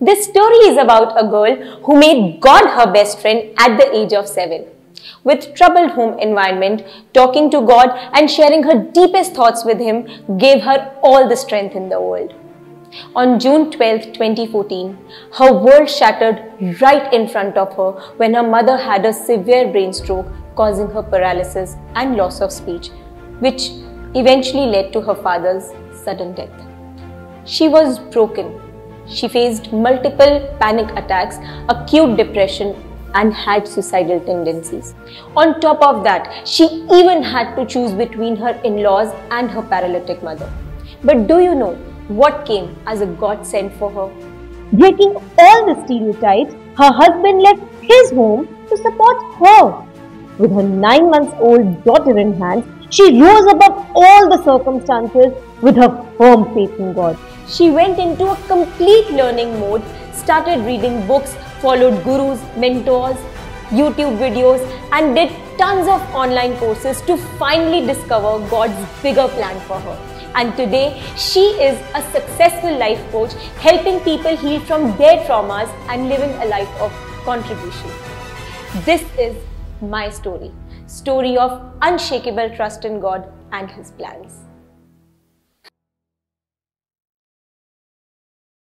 story is about a girl who made God her best friend at the age of 7. With troubled home environment, talking to God and sharing her deepest thoughts with him gave her all the strength in the world. On June 12, 2014, her world shattered right in front of her when her mother had a severe brain stroke causing her paralysis and loss of speech, which eventually led to her father's sudden death. She was broken. She faced multiple panic attacks, acute depression, and had suicidal tendencies. On top of that, she even had to choose between her in laws and her paralytic mother. But do you know what came as a godsend for her? Breaking all the stereotypes, her husband left his home to support her. With her nine months old daughter in hand, she rose above all the circumstances with her firm faith in God. She went into a complete learning mode, started reading books, followed gurus, mentors, YouTube videos, and did tons of online courses to finally discover God's bigger plan for her. And today, she is a successful life coach, helping people heal from their traumas and living a life of contribution. This is my story story of unshakable trust in God and His plans.